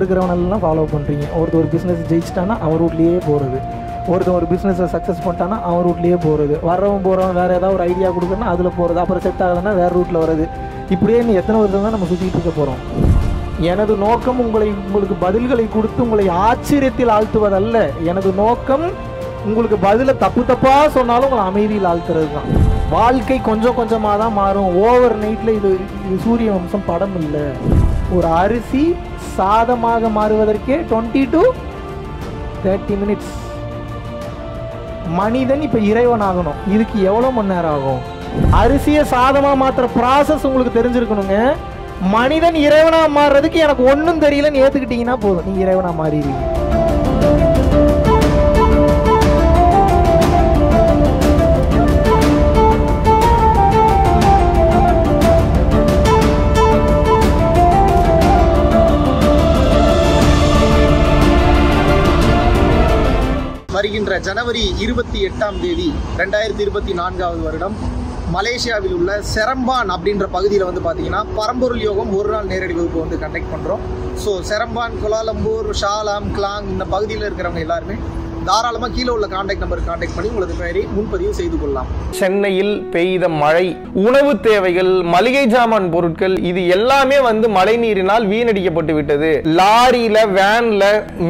இருக்கிறவனெல்லாம் follow பண்ணுறீங்க ஒருத்தர் ஒரு பிஸ்னஸ் ஜெயிச்சிட்டானா அவன் ரூட்லேயே போகிறது ஒருத்தன் ஒரு பிஸ்னஸை சக்ஸஸ் பண்ணிட்டானா அவன் ரூட்லேயே போகிறது வர்றவன் போகிறவன் வேறு ஏதாவது ஒரு ஐடியா கொடுக்குறனா அதில் போகிறது அப்புறம் செட் ஆகுதுன்னா வேறு ரூட்டில் வர்றது. இப்படியே நீ எத்தனை வருஷம் தான் நம்ம சுற்றிட்டு இருக்க போகிறோம் எனது நோக்கம் உங்களை உங்களுக்கு பதில்களை கொடுத்து உங்களை ஆச்சரியத்தில் ஆழ்த்துவதல்ல. எனது நோக்கம் உங்களுக்கு பதிலை தப்பு தப்பாக சொன்னாலும் உங்களை அமைதியில் ஆழ்த்துறது தான். வாழ்க்கை கொஞ்சம் கொஞ்சமாக தான் மாறும். ஓவர் நைட்டில் இது இது சூரிய வம்சம் படம் இல்லை. ஒரு அரிசி சாதமாக மாறுவதற்கே டுவெண்ட்டி டு தேர்ட்டி மினிட்ஸ் மனிதன் இப்போ இறைவன் ஆகணும் இதுக்கு எவ்வளோ மணி நேரம் ஆகும்? அரிசியை சாதமாக மாற்றுற ப்ராசஸ் உங்களுக்கு தெரிஞ்சிருக்கணுங்க. மனிதன் இறைவனாக மாறுறதுக்கு எனக்கு ஒன்றும் தெரியலன்னு ஏற்றுக்கிட்டீங்கன்னா போதும். நீங்கள் இறைவனாக மாறிடுவீங்க. வருகின்ற ஜனவரி இருபத்தி எட்டாம் தேதி ரெண்டாயிரத்தி இருபத்தி நான்காவது வருடம் மலேசியாவில் உள்ள செரம்பான் அப்படின்ற பகுதியில் வந்து பார்த்தீங்கன்னா பரம்பொருள் யோகம் ஒரு நாள் நேரடி வகுப்பு வந்து கண்டக்ட் பண்ணுறோம் so Seremban Kuala Lumpur Shah Alam Klang இந்த பகுதியில் இருக்கிறவங்க எல்லாருமே தாராளமாக கீழே உள்ள காண்டாக்ட் நம்பர் காண்டாக்ட் பண்ணி உங்களது பெயரை முன்பதிவு செய்து கொள்ளலாம். சென்னையில் பெய்த மழை உணவு தேவைகள் மளிகை ஜாமான் பொருட்கள் இது எல்லாமே வந்து மழை நீரினால் வீணடிக்கப்பட்டு விட்டது. லாரியில வேன்ல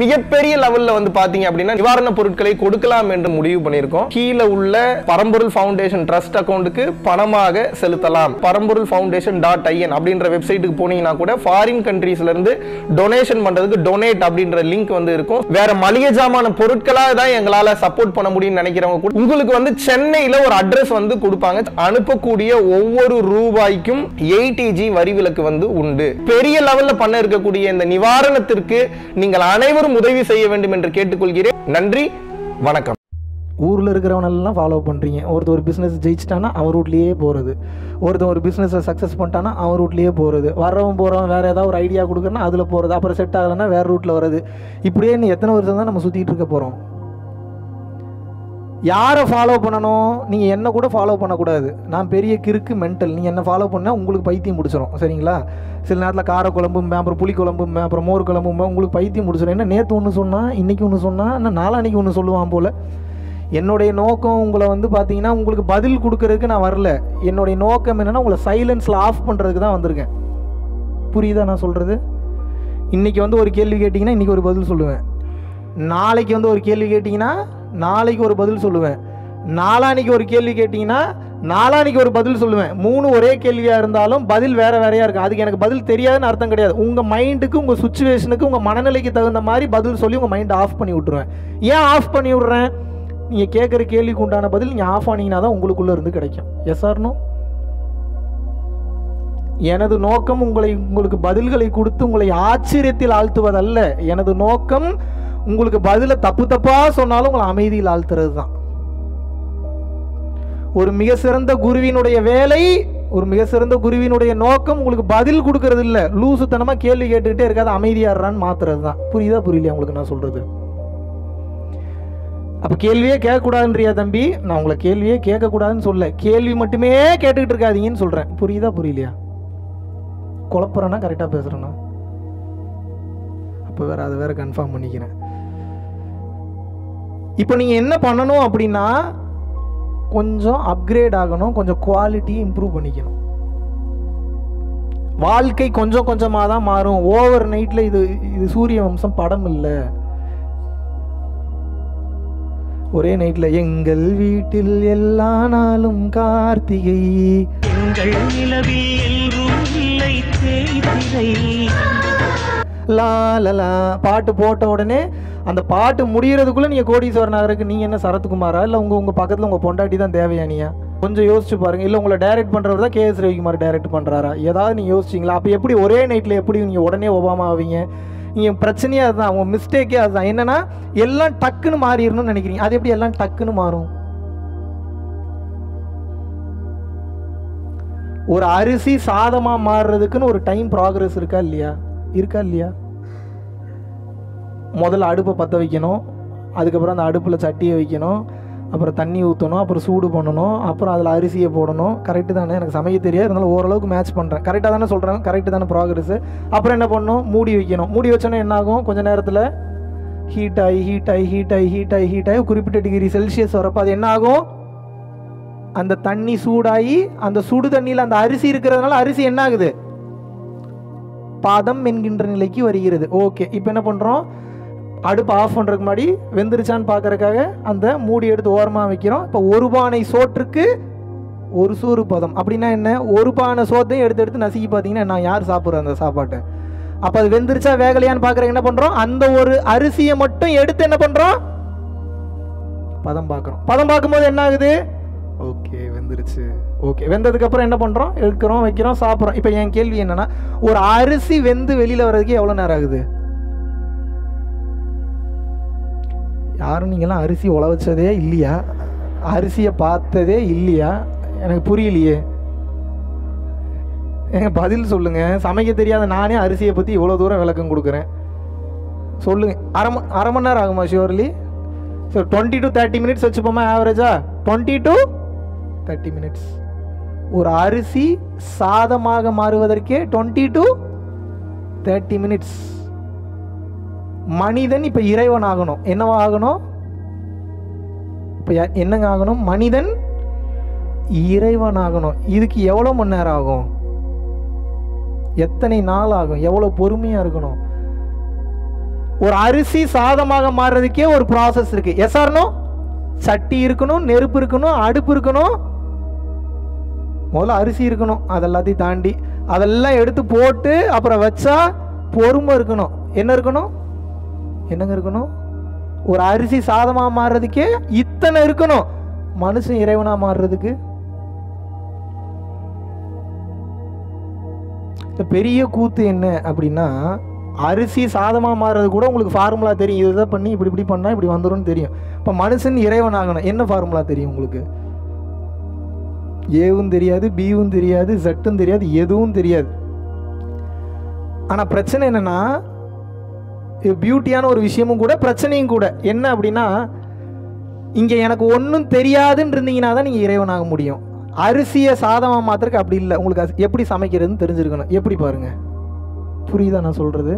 மிகப்பெரிய லெவல்ல வந்து பாத்தீங்க அப்படின்னா நிவாரண பொருட்களை கொடுக்கலாம் என்று முடிவு பண்ணியிருக்கோம். கீழே உள்ள பரம்பொருள் ஃபவுண்டேஷன் ட்ரஸ்ட் அக்கௌண்ட்டுக்கு பணமாக செலுத்தலாம். பரம்பொருள் ஃபவுண்டேஷன் டாட் ஐஎன் அப்படின்ற வெப்சைட்டுக்கு போனீங்கன்னா கூட ஃபாரின் கண்ட்ரீஸ்ல இருந்து டொனேஷன் பண்றதுக்கு டொனேட் அப்படின்ற லிங்க் வந்து இருக்கும். வேற மளிகை ஜாமான பொருட்களை தான் எங்களால சப்போர்ட் பண்ண முடியும்னு நினைக்கிறவங்க கூட உங்களுக்கு வந்து சென்னையில ஒரு அட்ரஸ் வந்து கொடுப்பாங்க. அனுப்பக்கூடிய ஒவ்வொரு ரூபாய்க்கும் எயிட்டிஜி வரி விலக்கு வந்து உண்டு. பெரிய லெவல்ல பண்ண இருக்கக்கூடிய இந்த நிவாரணத்திற்கு நீங்கள் அனைவரும் உதவி செய்ய வேண்டும் என்று கேட்டுக்கொள்கிறேன். நன்றி வணக்கம். ஊரில் இருக்கிறவனெல்லாம் ஃபாலோ பண்ணுறீங்க ஒருத்தர் ஒரு பிஸ்னஸ் ஜெயிச்சிட்டானா அவன் ரூட்லேயே போகிறது ஒருத்தன் ஒரு பிஸ்னஸை சக்ஸஸ் பண்ணிட்டானா அவன் ரூட்லேயே போகிறது வர்றவன் போகிறவன் வேறு ஏதாவது ஒரு ஐடியா கொடுக்குறனா அதில் போகிறது அப்புறம் செட் ஆகலைன்னா வேறு ரூட்டில் வர்றது. இப்படியே இன்னும் எத்தனை வருஷம் தான் நம்ம சுற்றிட்டு இருக்க போகிறோம் யாரை ஃபாலோ பண்ணணும்? நீங்கள் என்ன கூட ஃபாலோ பண்ணக்கூடாது. நான் பெரிய கிறுக்கு மென்டல் நீங்கள் என்ன ஃபாலோ பண்ணால் உங்களுக்கு பைத்தியம் முடிச்சிடும் சரிங்களா? சில நேரத்தில் கார அப்புறம் புளி குழம்பும் அப்புறம் மோர் குழம்பும் உங்களுக்கு பைத்தியம் முடிச்சிடும் என்ன நேற்று ஒன்று சொன்னால் இன்றைக்கி ஒன்று சொன்னால் இன்னும் நாளான்னைக்கு ஒன்று சொல்லுவான் போல். என்னுடைய நோக்கம் உங்களை வந்து பார்த்தீங்கன்னா உங்களுக்கு பதில் கொடுக்கறதுக்கு நான் வரல. என்னுடைய நோக்கம் என்னென்னா உங்களை சைலன்ஸில் ஆஃப் பண்ணுறதுக்கு தான் வந்திருக்கேன். புரியுதா நான் சொல்கிறது இன்றைக்கி வந்து ஒரு கேள்வி கேட்டிங்கன்னா இன்றைக்கி ஒரு பதில் சொல்லுவேன். நாளைக்கு வந்து ஒரு கேள்வி கேட்டிங்கன்னா நாளைக்கு ஒரு பதில் சொல்லுவேன். நாளான்னைக்கு ஒரு கேள்வி கேட்டிங்கன்னா நாளான்னைக்கு ஒரு பதில் சொல்லுவேன். மூணு ஒரே கேள்வியாக இருந்தாலும் பதில் வேறு வேறையாக இருக்குது அதுக்கு எனக்கு பதில் தெரியாதுன்னு அர்த்தம் கிடையாது. உங்கள் மைண்டுக்கு உங்கள் சுச்சுவேஷனுக்கு உங்கள் மனநிலைக்கு தகுந்த மாதிரி பதில் சொல்லி உங்கள் மைண்டை ஆஃப் பண்ணி விட்ருவேன் ஏன் ஆஃப் பண்ணி விட்றேன்? நீங்கள் கேட்குற கேள்விக்கு உண்டான பதில் நீங்கள் ஆஃப் ஆனீங்கன்னா தான் உங்களுக்குள்ளே இருந்து கிடைக்கும். எஸ் ஆர்னோ எனது நோக்கம் உங்களை உங்களுக்கு பதில்களை கொடுத்து உங்களை ஆச்சரியத்தில் ஆழ்த்துவதல்ல. எனது நோக்கம் உங்களுக்கு பதிலை தப்பு தப்பாக சொன்னாலும் உங்களை அமைதியில் ஆழ்த்துறது தான் ஒரு மிக சிறந்த குருவினுடைய வேலை ஒரு மிக சிறந்த குருவினுடைய நோக்கம் உங்களுக்கு பதில் கொடுக்கறது இல்லை லூசுத்தனமாக கேள்வி கேட்டுக்கிட்டே இருக்காது அமைதியாடுறான்னு மாத்துறது தான் புரியுதா புரியலையா உங்களுக்கு நான் சொல்கிறது அப்போ கேள்வியே கேட்கக்கூடாதுன்றியா தம்பி? நான் உங்களை கேள்வியே கேட்கக்கூடாதுன்னு சொல்ல. கேள்வி மட்டுமே கேட்டுக்கிட்டு இருக்காதீங்கன்னு சொல்கிறேன் புரியுதா புரியலையா? குழப்பறேன்னா கரெக்டாக பேசுகிறேன்னா அப்போ வேறு அதை வேறு கன்ஃபார்ம் பண்ணிக்கிறேன். இப்போ நீங்கள் என்ன பண்ணணும் அப்படின்னா கொஞ்சம் அப்கிரேட் ஆகணும் கொஞ்சம் குவாலிட்டி இம்ப்ரூவ் பண்ணிக்கணும். வாழ்க்கை கொஞ்சம் கொஞ்சமாக தான் மாறும். ஓவர் நைட்டில் இது இது சூரிய வம்சம் படம் இல்லை. ஒரே நைட்டில் எங்கள் வீட்டில் எல்லா நாளும் கார்த்திகை. எங்கள் நிலவில் எல்லோரும் இல்லை தேய்திரை. லா லலா பாட்டு போட்ட உடனே அந்த பாட்டு முடிகிறதுக்குள்ளே நீங்கள் கோடீஸ்வரன் நகருக்கு நீங்கள் என்ன சரத்குமாரா? இல்லை உங்கள் உங்கள் பக்கத்தில் உங்கள் பொண்டாட்டி தான் தேவையானியா? கொஞ்சம் யோசிச்சு பாருங்க. இல்லை உங்களை டைரக்ட் பண்ணுறவர் தான் கே எஸ் ரவிக்குமார் டைரக்ட் பண்ணுறாரா ஏதாவது நீங்கள் யோசிச்சிங்களா? அப்போ எப்படி ஒரே நைட்டில் எப்படி நீங்கள் உடனே ஒபாமா ஆவீங்க? நீங்கள் பிரச்சனையே அதுதான். அவங்க மிஸ்டேக்கே அதுதான். என்னென்னா எல்லாம் டக்குன்னு மாறிடணும்னு நினைக்கிறீங்க. அது எப்படி எல்லாம் டக்குன்னு மாறும்? ஒரு அரிசி சாதமாக மாறுறதுக்குன்னு ஒரு டைம் ப்ராக்ரஸ் இருக்கா இல்லையா? இருக்கா இல்லையா? முதல்ல அடுப்பை பற்ற வைக்கணும். அதுக்கப்புறம் அந்த அடுப்பில் சட்டியை வைக்கணும். அப்புறம் தண்ணி ஊற்றணும் அப்புறம் சூடு பண்ணணும். அப்புறம் அதில் அரிசியை போடணும். கரெக்டு தானே? எனக்கு சமைக்க தெரியாது. இருந்தாலும் ஓரளவுக்கு மேட்ச் பண்ணுறேன் கரெக்டாக தானே சொல்கிறேன் கரெக்டு தானே ப்ராக்ரஸ் அப்புறம் என்ன பண்ணணும்? மூடி வைக்கணும். மூடி வச்சோன்னா என்ன ஆகும்? கொஞ்சம் நேரத்தில் ஹீட் ஆகி ஹீட் ஆகி ஹீட் ஆகி ஹீட் ஆகி ஹீட் ஆகி குறிப்பிட்ட டிகிரி செல்சியஸ் வரப்போ அது என்ன ஆகும்? அந்த தண்ணி சூடாகி அந்த சுடு தண்ணியில் அந்த அரிசி இருக்கிறதுனால அரிசி என்ன ஆகுது? பாதம் என்கின்ற நிலைக்கு வருகிறது. ஓகே இப்போ என்ன பண்ணுறோம் அடுப்பு ஆஃப் பண்ணுறதுக்கு முன்னாடி வெந்துருச்சான்னு பார்க்குறக்காக அந்த மூடி எடுத்து ஓரமாக வைக்கிறோம். இப்போ ஒரு பானை சோற்றுக்கு ஒரு சூறு பதம். அப்படின்னா என்ன? ஒரு பானை சோத்தையும் எடுத்து எடுத்து நசுக்கி பார்த்தீங்கன்னா நான் யார் சாப்பிட்றேன் அந்த சாப்பாட்டை? அப்போ அது வெந்துருச்சா வேகலையான்னு பார்க்குறேன் என்ன பண்ணுறோம் அந்த ஒரு அரிசியை மட்டும் எடுத்து என்ன பண்ணுறோம் பதம் பார்க்குறோம். பதம் பார்க்கும்போது என்ன ஆகுது? ஓகே வெந்துருச்சு. ஓகே வெந்ததுக்கப்புறம் என்ன பண்ணுறோம் எடுக்கிறோம் வைக்கிறோம் சாப்பிட்றோம். இப்போ என் கேள்வி என்னென்னா ஒரு அரிசி வெந்து வெளியில் வர்றதுக்கு எவ்வளோ நேரம் ஆகுது? யாரும் நீங்களாம் அரிசி உழவச்சதே இல்லையா? அரிசியை பார்த்ததே இல்லையா? எனக்கு புரியலையே. ஏங்க பதில் சொல்லுங்க. சமைக்க தெரியாத நானே அரிசியை பற்றி இவ்வளோ தூரம் விளக்கம் கொடுக்குறேன். சொல்லுங்க. அரை ம அரை மணி நேரம் ஆகுமா surely so twenty to thirty minutes வச்சுப்போமா ஆவரேஜா டுவெண்ட்டி டு தேர்ட்டி மினிட்ஸ் ஒரு அரிசி சாதமாக மாறுவதற்கே டுவெண்ட்டி டு தேர்ட்டி மினிட்ஸ் மனிதன் இப்போ இறைவன் ஆகணும். என்னவா ஆகணும்? இப்போ என்னங்க ஆகணும்? மனிதன் இறைவன் ஆகணும். இதுக்கு எவ்வளோ மணி நேரம் ஆகும்? எத்தனை நாள் ஆகும்? எவ்வளோ பொறுமையாக இருக்கணும்? ஒரு அரிசி சாதமாக மாறுறதுக்கே ஒரு ப்ராசஸ் இருக்கு. எஸ்ஆர்னோ சட்டி இருக்கணும் நெருப்பு இருக்கணும் அடுப்பு இருக்கணும். முதல்ல அரிசி இருக்கணும். அதெல்லாத்தையும் தாண்டி அதெல்லாம் எடுத்து போட்டு அப்புறம் வச்சா பொறுமை இருக்கணும். என்ன இருக்கணும்? என்னங்க இருக்கணும்? ஒரு அரிசி சாதமாக மாறுறதுக்கே இத்தனை இருக்கணும். மனுஷன் இறைவனாக மாறுறதுக்கு? பெரிய கூத்து என்ன அப்படின்னா அரிசி சாதமாக மாறுறது கூட உங்களுக்கு ஃபார்முலா தெரியும். இதை பண்ணி இப்படி இப்படி பண்ணால் இப்படி வந்துடும் தெரியும். இப்போ மனுஷன் இறைவன் ஆகணும். என்ன ஃபார்முலா தெரியும் உங்களுக்கு? ஏவும் தெரியாது பியும் தெரியாது ஜட்டும் தெரியாது எதுவும் தெரியாது. ஆனால் பிரச்சனை என்னன்னா பியூட்டியான ஒரு விஷயமும் கூட பிரச்சனையும் கூட. என்ன அப்படின்னா இங்கே எனக்கு ஒன்றும் தெரியாதுன்னு இருந்தீங்கன்னா தான் நீங்கள் இறைவனாக முடியும். அரிசியை சாதமாக மாத்திரக்கு அப்படி இல்லை. உங்களுக்கு அது எப்படி சமைக்கிறதுன்னு தெரிஞ்சிருக்கணும். எப்படி பாருங்கள் புரியுதா நான் சொல்கிறது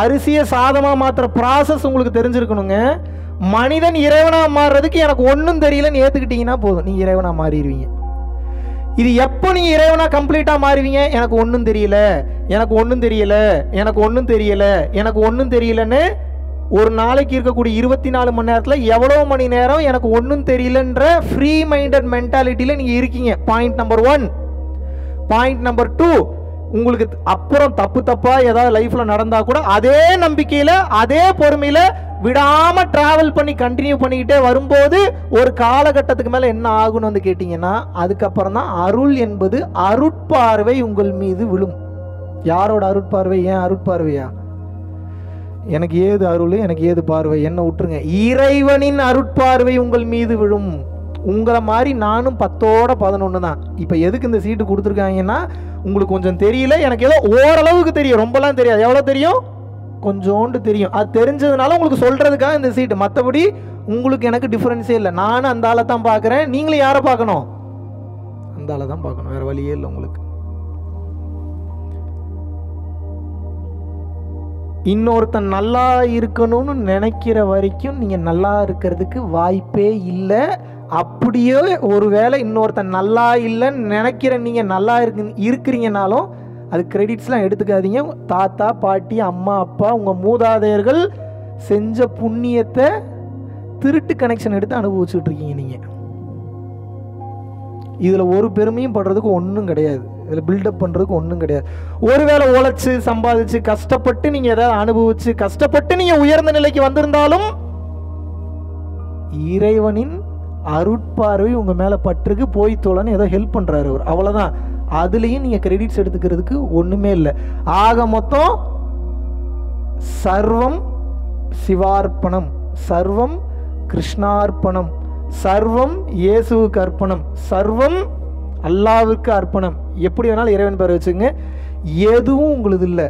அரிசியை சாதமாக மாத்திர ப்ராசஸ் உங்களுக்கு தெரிஞ்சிருக்கணுங்க. மனிதன் இறைவனாக மாறுறதுக்கு எனக்கு ஒன்றும் தெரியலன்னு ஏற்றுக்கிட்டீங்கன்னா போதும். நீங்கள் இறைவனாக மாறிடுவீங்க. இது எப்போ நீங்கள் இறைவனாக கம்ப்ளீட்டாக மாறுவீங்க? எனக்கு ஒன்றும் தெரியல. எனக்கு ஒன்றும் தெரியல. எனக்கு ஒன்றும் தெரியல. எனக்கு ஒன்றும் தெரியலன்னு ஒரு நாளைக்கு இருக்கக்கூடிய இருபத்தி நாலு மணி நேரத்தில் எவ்வளோ மணி நேரம் எனக்கு ஒன்றும் தெரியலன்ற ஃப்ரீ மைண்டட் மென்டாலிட்டியில் நீங்கள் இருக்கீங்க. Point number one point number two உங்களுக்கு அப்புறம் தப்பு தப்பாக ஏதாவது லைஃப்பில் நடந்தால் கூட அதே நம்பிக்கையில் அதே பொறுமையில் விடாமல் ட்ராவல் பண்ணி கண்டினியூ பண்ணிக்கிட்டே வரும்போது ஒரு காலகட்டத்துக்கு மேலே என்ன ஆகும்னு வந்து கேட்டிங்கன்னா அதுக்கப்புறம் தான் அருள் என்பது அருட்பார்வை உங்கள் மீது விழும். யாரோட அருட்பார்வை? ஏன் அருட்பார்வையா? எனக்கு ஏது அருள்? எனக்கு ஏது பார்வை? என்ன விட்டுருங்க. இறைவனின் அருட்பார்வை உங்கள் மீது விழும். உங்களை மாதிரி நானும் பத்தோட பதினொன்று தான். இப்போ எதுக்கு இந்த சீட்டு கொடுத்துருக்காங்கன்னா உங்களுக்கு கொஞ்சம் தெரியல எனக்கு ஏதோ ஓரளவுக்கு தெரியும். ரொம்பலாம் தெரியாது. எவ்வளோ தெரியும்? கொஞ்சோண்டு தெரியும். அது தெரிஞ்சதுனால உங்களுக்கு சொல்கிறதுக்காக இந்த சீட்டு மற்றபடி உங்களுக்கு எனக்கு டிஃப்ரென்ஸே இல்லை. நானும் அந்த ஆளை தான் பார்க்குறேன். நீங்களும் யாரை பார்க்கணும்? அந்த ஆளை தான் பார்க்கணும். வேறு வழியே இல்லை உங்களுக்கு. இன்னொருத்தன் நல்லா இருக்கணும்னு நினைக்கிற வரைக்கும் நீங்கள் நல்லா இருக்கிறதுக்கு வாய்ப்பே இல்லை. அப்படியே ஒருவேளை இன்னொருத்தன் நல்லா இல்லைன்னு நினைக்கிற நீங்கள் நல்லா இருக்கு இருக்கிறீங்கனாலும் அது கிரெடிட்ஸ்லாம் எடுத்துக்காதீங்க. தாத்தா பாட்டி அம்மா அப்பா உங்கள் மூதாதையர்கள் செஞ்ச புண்ணியத்தை திருட்டு கனெக்ஷன் எடுத்து அனுபவிச்சுட்டு இருக்கீங்க நீங்கள் இதில் ஒரு பெருமையும் படுறதுக்கு ஒன்றும் கிடையாது. இதில் பில்டப் பண்ணுறதுக்கு ஒன்றும் கிடையாது. ஒருவேளை உழைச்சி சம்பாதிச்சு கஷ்டப்பட்டு நீங்கள் ஏதாவது அனுபவிச்சு கஷ்டப்பட்டு நீங்கள் உயர்ந்த நிலைக்கு வந்திருந்தாலும் இறைவனின் அருட்பார்வை உங்கள் மேலே பற்றுக்கு போய் தோழன்னு ஏதோ ஹெல்ப் பண்ணுறாரு அவர். அவ்வளோதான் அதுலேயும் நீங்கள் கிரெடிட்ஸ் எடுத்துக்கிறதுக்கு ஒன்றுமே இல்லை. ஆக மொத்தம் சர்வம் சிவார்ப்பணம் சர்வம் கிருஷ்ணார்ப்பணம் சர்வம் இயேசுவுக்கு அர்ப்பணம் சர்வம் அல்லாவிற்கு அர்ப்பணம். எப்படி வேணாலும் இறைவன் பேர் வச்சுங்க எதுவும் உங்களுது இல்லை.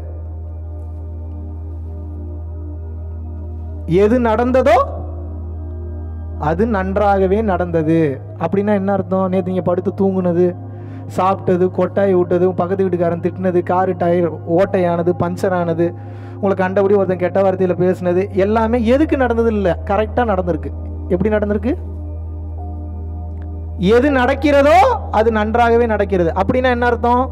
எது நடந்ததோ அது நன்றாகவே நடந்தது. அப்படின்னா என்ன அர்த்தம்? நேற்று நீங்கள் படுத்து தூங்குனது சாப்பிட்டது கொட்டாய் விட்டது பக்கத்து வீட்டுக்காரன் திட்டினது காரு டயர் ஓட்டையானது பஞ்சர் ஆனது உங்களை கண்டபடி ஒருத்தன் கெட்ட வார்த்தையில் பேசுனது எல்லாமே எதுக்கு நடந்தது இல்லை? கரெக்டாக நடந்திருக்கு. எப்படி நடந்திருக்கு? எது நடக்கிறதோ அது நன்றாகவே நடக்கிறது. அப்படின்னா என்ன அர்த்தம்?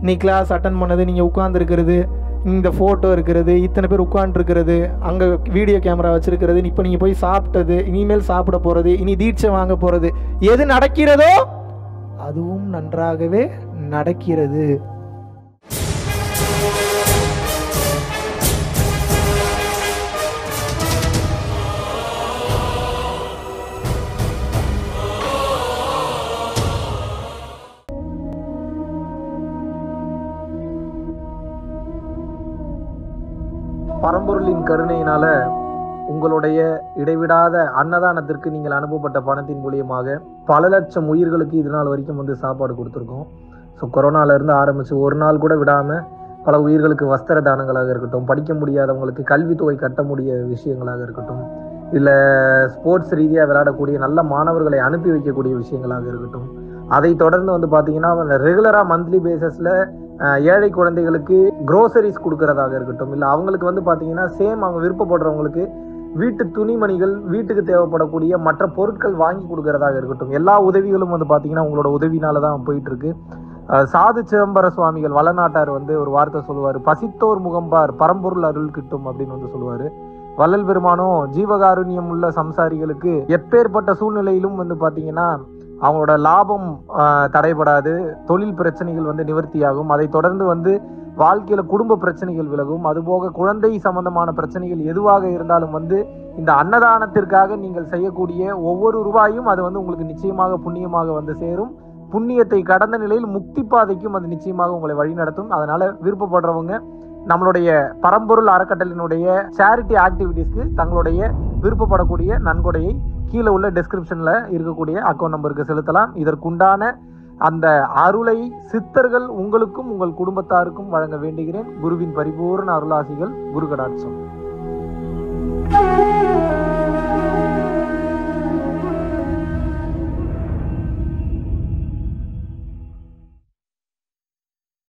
நீ கிளாஸ் அட்டன் பண்ணது நீங்கள் உட்கார்ந்துருக்கிறது இந்த ஃபோட்டோ இருக்கிறது இத்தனை பேர் உட்காந்துருக்கிறது அங்கே வீடியோ கேமரா வச்சுருக்கிறது இப்போ நீங்கள் போய் சாப்பிட்டது இனிமேல் சாப்பிட போகிறது இனி தீட்சை வாங்க போகிறது எது நடக்கிறதோ அதுவும் நன்றாகவே நடக்கிறது. பரம்பொருளின் கருணையினால உங்களுடைய இடைவிடாத அன்னதானத்திற்கு நீங்கள் அனுப்பப்பட்ட பணத்தின் மூலியமாக பல லட்சம் உயிர்களுக்கு இது நாள் வரைக்கும் வந்து சாப்பாடு கொடுத்துருக்கோம். ஸோ கொரோனாலேருந்து ஆரம்பித்து ஒரு நாள் கூட விடாமல் பல உயிர்களுக்கு வஸ்திர தானங்களாக இருக்கட்டும் படிக்க முடியாதவங்களுக்கு கல்வித்தொகை கட்ட முடிய விஷயங்களாக இருக்கட்டும் இல்லை ஸ்போர்ட்ஸ் ரீதியாக விளையாடக்கூடிய நல்ல மாணவர்களை அனுப்பி வைக்கக்கூடிய விஷயங்களாக இருக்கட்டும் அதை தொடர்ந்து வந்து பார்த்தீங்கன்னா ரெகுலராக மந்த்லி பேசிஸில் ஏழை குழந்தைகளுக்கு க்ரோசரிஸ் கொடுக்கறதாக இருக்கட்டும் இல்லை அவங்களுக்கு வந்து பார்த்தீங்கன்னா சேம் அவங்க விருப்பப்படுறவங்களுக்கு வீட்டு துணிமணிகள் வீட்டுக்கு தேவைப்படக்கூடிய மற்ற பொருட்கள் வாங்கி கொடுக்கறதாக இருக்கட்டும். எல்லா உதவிகளும் வந்து பார்த்தீங்கன்னா உங்களோட உதவினால தான் போயிட்டு இருக்கு. சாது சிதம்பர சுவாமிகள் வளநாட்டார் வந்து ஒரு வார்த்தை சொல்லுவார் பசித்தோர் முகம்பார் பரம்பொருள் அருள் கிட்டும் அப்படின்னு வந்து சொல்லுவார். வள்ளல் பெருமானும் ஜீவகாருண்யம் உள்ள சம்சாரிகளுக்கு எப்பேற்பட்ட சூழ்நிலையிலும் வந்து பார்த்தீங்கன்னா அவங்களோட லாபம் தடைபடாது தொழில் பிரச்சனைகள் வந்து நிவர்த்தியாகும். அதை தொடர்ந்து வந்து வாழ்க்கையில குடும்ப பிரச்சனைகள் விலகும். அதுபோக குழந்தை சம்பந்தமான பிரச்சனைகள் எதுவாக இருந்தாலும் வந்து இந்த அன்னதானத்திற்காக நீங்கள் செய்யக்கூடிய ஒவ்வொரு ரூபாயும் அது வந்து உங்களுக்கு நிச்சயமாக புண்ணியமாக வந்து சேரும். புண்ணியத்தை கடந்த நிலையில் முக்தி பாதைக்கும் அது நிச்சயமாக உங்களை வழிநடத்தும் அதனால விருப்பப்படுறவங்க நம்மளுடைய பரம்பொருள் அறக்கட்டளினுடைய சேரிட்டி ஆக்டிவிட்டீஸ்க்கு தங்களுடைய விருப்பப்படக்கூடிய நன்கொடையை கீழே உள்ள டிஸ்கிரிப்ஷனில் இருக்கக்கூடிய அக்கௌண்ட் நம்பருக்கு செலுத்தலாம். இதற்குண்டான அந்த அருளை சித்தர்கள் உங்களுக்கும் உங்கள் குடும்பத்தாருக்கும் வழங்க வேண்டுகிறேன். குருவின் பரிபூர்ண அருளாசிகள் குரு கடாட்சம்